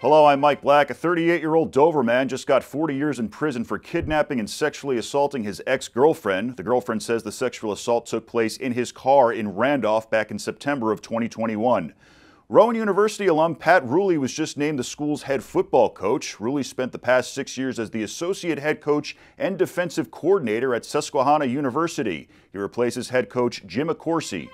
Hello, I'm Mike Black. A 38 year old Dover man just got 40 years in prison for kidnapping and sexually assaulting his ex girlfriend. The girlfriend says the sexual assault took place in his car in Randolph back in September of 2021. Rowan University alum Pat Ruley was just named the school's head football coach. Ruley spent the past six years as the associate head coach and defensive coordinator at Susquehanna University. He replaces head coach Jim Accorsi.